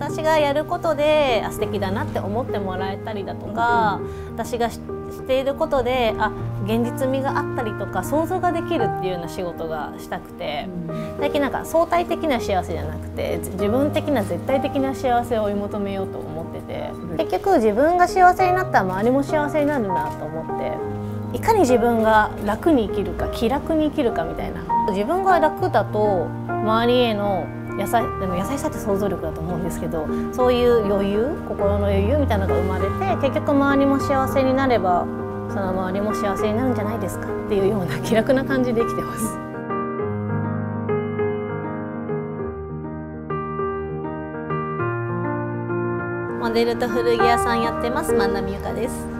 私がやることであ素敵だなって思ってもらえたりだとか、私がしていることであ現実味があったりとか想像ができるっていうような仕事がしたくて、最近なんか相対的な幸せじゃなくて自分的な絶対的な幸せを追い求めようと思ってて結局自分が幸せになったら周りも幸せになるなと思っていかに自分が楽に生きるか気楽に生きるかみたいな。自分が楽だと周りへの優しでも優しさって想像力だと思うんですけどそういう余裕心の余裕みたいなのが生まれて結局周りも幸せになればその周りも幸せになるんじゃないですかっていうような気楽な感じで生きてます。モデルと古着屋さんやってます万波由香です